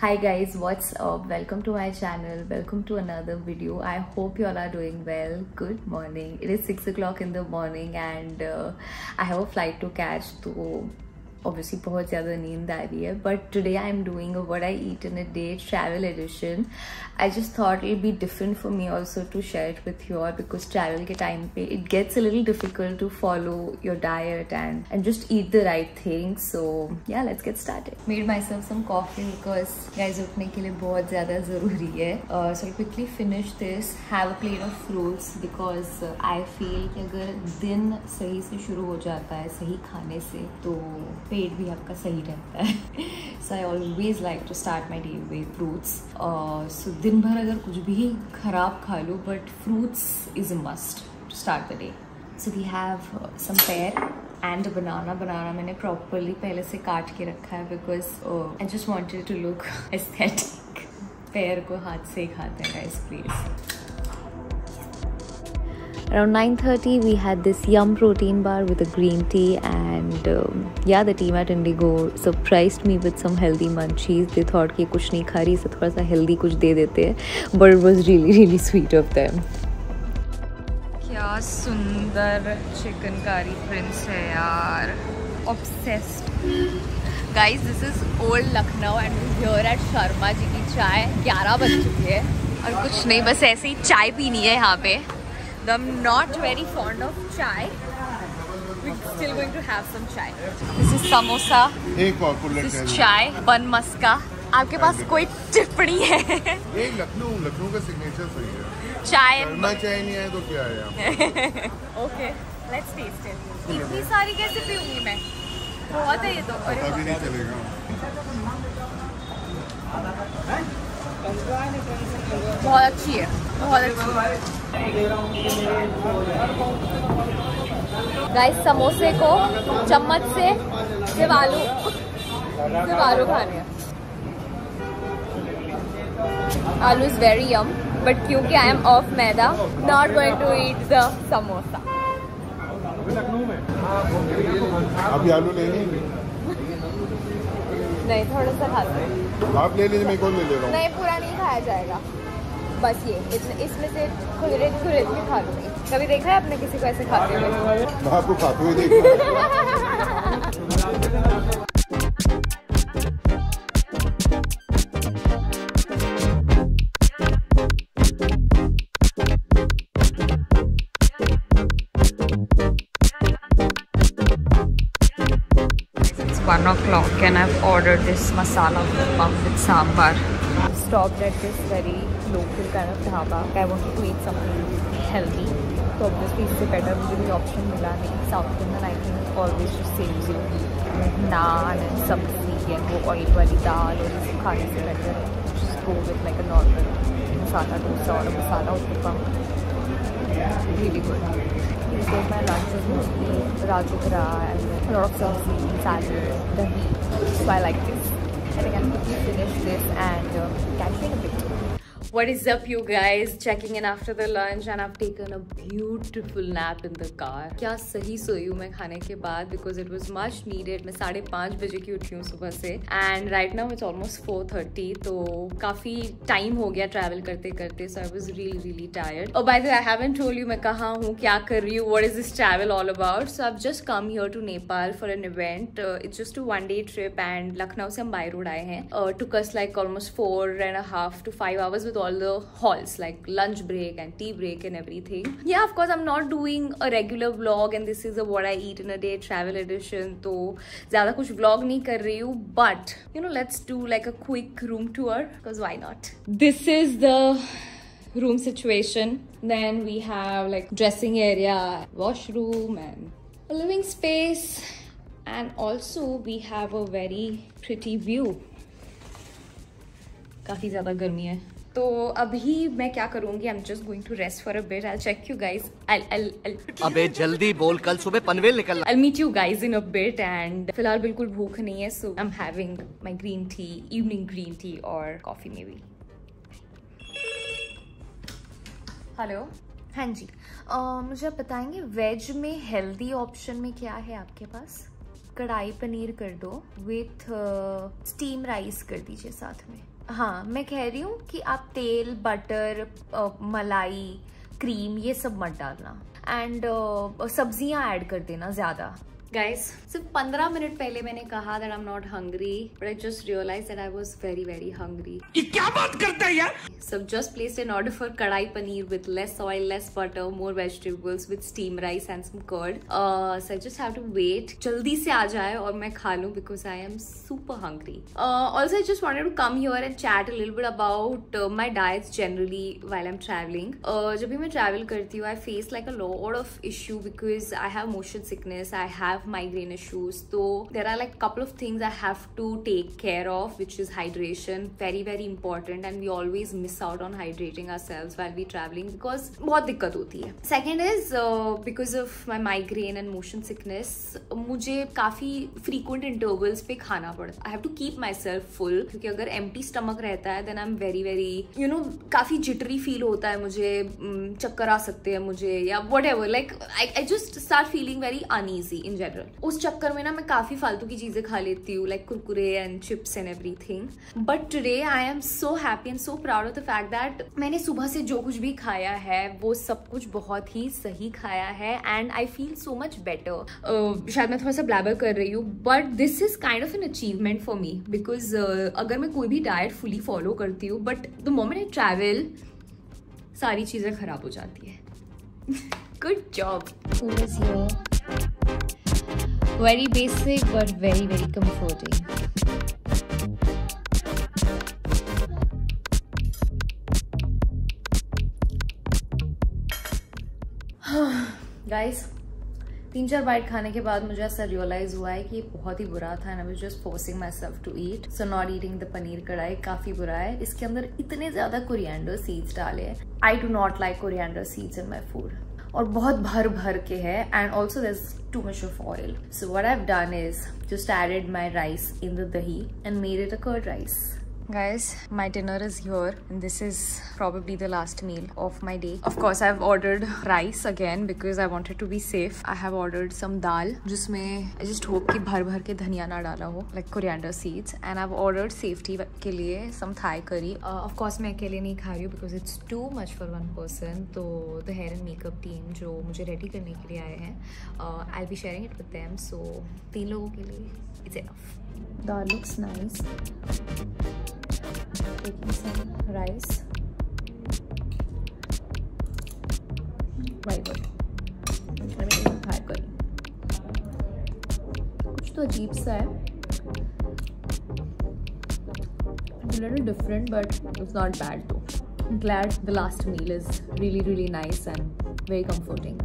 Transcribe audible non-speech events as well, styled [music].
Hi guys, what's up? Welcome to my channel. Welcome to another video. I hope you all are doing well. Good morning. It is 6 o'clock in the morning and uh, I have a flight to catch. So obviously बहुत ज़्यादा नींद आ रही है but today I am doing what I eat in a day travel edition I just thought it be different for me also to share it with your because travel के time पे it gets a little difficult to follow your diet and and just eat the right thing so yeah let's get start made myself some coffee because gas उठने के लिए बहुत ज़्यादा ज़रूरी है। So quickly finish this have a plate of fruits because I feel कि अगर दिन सही से शुरू हो जाता है, सही खाने से तो पेट भी आपका सही रहता है। So I always like to start my day with fruits so दिन भर अगर कुछ भी खराब खा लो but fruits is a must to start the day so we have some pear and banana banana मैंने प्रॉपरली पहले से काट के रखा है because I just wanted to look aesthetic pear को हाथ से ही खाते हैं guys please Around 9.30 we had this yum protein bar with a green tea and um, yeah the team at Indigo surprised me with some healthy munchies. They thought कुछ नहीं खा रही so थोड़ा सा healthy दे देते हैं but it was really really sweet of them. क्या सुंदर चिकन कारी प्रिंस है यार obsessed. Guys, this is old Lucknow and we're here at Sharma ji की चाय 11 बज चुकी है और कुछ नहीं बस ऐसे ही चाय पीनी है यहाँ पे I'm not very fond of chai. We're still going to have some chai. This is samosa. एक और This is chai, bun maska. आपके पास कोई टिप्पणी है? ये लखनऊ लखनऊ का सिग्नेचर सही है। चाय करना चाय नहीं है तो क्या है ओके लेट्स टेस्ट इट इतनी सारी कैसे पीऊँगी मैं? बहुत है ये तो पता नहीं चलेगा। बहुत अच्छी है बहुत अच्छी गाइस समोसे को चम्मच से सिर्फ़ आलू सिर्फ़ आलू खाने हैं। आलू इज़ वेरी यम बट क्योंकि I am off maida not going to eat the samosa अभी आलू लेंगे। नहीं थोड़ा सा खाते आप ले लीजिए मैं कौन ले लेगा नहीं पूरा नहीं खाया जाएगा। बस ये इसमें से खुदरे खुदरे के खा लूँगी। कभी देखा है आपने किसी को ऐसे खाते हुए? आपको खाते हुए [laughs] 1 o'clock and I've ordered this masala puff with sambar. Stopped at this very local kind of dhaba. I want to eat something healthy. So obviously it's better with the option mila. South Indian I think always just saves you. Naan and sabzi and wo oil wali dal or just khane se better. Just go with like a normal masala dosa or a masala uttapam. Really good. These days my lunch is mostly rajagara and a lot of sabzi, salad. So I like this. I think I'm going to finish this and uh, catch you in a bit. What is up you guys? Checking in after the lunch and I've taken a beautiful nap in the car. क्या सही सोई हूँ मैं खाने के बाद because it was much needed. मैं साढ़े पाँच बजे की उठी हूँ सुबह से and right now it's almost 4:30 तो काफ़ी टाइम हो गया ट्रैवल करते करते so I was really really tired. Oh by the way I haven't told you मैं कहाँ हूँ क्या कर रही हूँ what is this travel all about? So I've just come here to Nepal for an event. Uh, it's just a one day trip and Lucknow से हम by road आए हैं. Uh, took us like almost four and a half to five hours with all the halls like lunch break and tea break and everything yeah of course i'm not doing a regular vlog and this is a what i eat in a day travel edition तो ज़्यादा कुछ vlog नहीं कर रही हूँ but you know let's do like a quick room tour because why not this is the room situation then we have like dressing area washroom and a living space and also we have a very pretty view काफ़ी ज़्यादा गर्मी है तो अभी मैं क्या करूँगी? I am just going to rest for a bit I check you guys I I अबे जल्दी बोल कल सुबह पनवेल निकलना। I meet you guys in a bit and फ़िलहाल बिल्कुल भूख नहीं है so I am having my green tea evening green tea और कॉफ़ी में भी हेलो हाँ जी। uh, मुझे आप बताएँगे वेज में हेल्दी ऑप्शन में क्या है आपके पास? कढ़ाई पनीर कर दो विथ स्टीम राइस कर दीजिए साथ में। हाँ मैं कह रही हूँ कि आप तेल बटर मलाई क्रीम ये सब मत डालना। एंड सब्ज़ियाँ ऐड कर देना ज़्यादा। गाइस सिर्फ़ पंद्रह मिनट पहले मैंने कहा that I am not hungry but I just realize that I was very very hungry ये क्या बात करता है यार? सब just place in order for kadhai paneer with less oil less butter more vegetables with steam rice and some curd so I just have to wait जल्दी से आ जाए और मैं खा लूँ because I am super hungry also I just wanted to come here and chat lil bit about my diet generally while I am travelling जब भी मैं ट्रैवल करती हूँ I face like a lot of issue because I have motion sickness I have have migraine issues. So there are like couple of things I have to take care of which is hydration. Very very important and we always miss out on hydrating ourselves while we traveling because बहुत दिक्कत होती है second is because of my migraine and motion sickness मुझे काफी frequent intervals पे खाना पड़ता I have to keep my self full क्योंकि अगर एम स्टमक रहता है then I am very very you know काफी जिटरी फील होता है मुझे mm, चक्कर आ सकते हैं मुझे या whatever like I just start feeling very uneasy in general उस चक्कर में ना मैं काफ़ी फालतू की चीज़ें खा लेती हूँ like Kurkure and chips and everything but today I am so happy and so proud of the fact that मैंने सुबह से जो कुछ भी खाया है, वो सब कुछ बहुत ही सही खाया है and I feel so much better शायद मैं थोड़ा सा ब्लैबर कर रही हूँ but this is kind of an achievement for me because अगर मैं कोई भी डाइट फुली फॉलो करती हूँ but the moment I travel सारी चीज़ें खराब हो जाती है। Is here. Very basic, but very very comforting. [sighs] Guys तीन चार बाइट खाने के बाद मुझे ऐसा रियलाइज़ हुआ है कि ये बहुत ही बुरा था and just forcing myself to eat so not eating the paneer kadai काफ़ी बुरा है. इसके अंदर इतने ज़्यादा कोरिएंडर सीड्स डाले हैं. I do not like coriander seeds in my food और बहुत भर भर के है. And also there too much of oil. So what I've done is just added my rice in the dahi and made it a curd rice. Guys, my dinner is here, and this is probably the last meal of my day. Of course, I've ordered rice again because I wanted to be safe. I have ordered some dal, जिसमें I just hope कि भर भर के धनिया ना डाला हो, like coriander seeds. And I've ordered safety के लिए some Thai curry. Uh, of course, मैं अकेले नहीं खा रही हूँ because it's too much for one person. तो the hair and makeup team जो मुझे ready करने के लिए आए हैं, uh, I'll be sharing it with them. So तीन लोगों के लिए it's enough. Dal looks nice. Taking some rice. Thai curry. कुछ तो अजीब सा है little different but it's not bad though. I'm glad the last meal is really really nice and very comforting.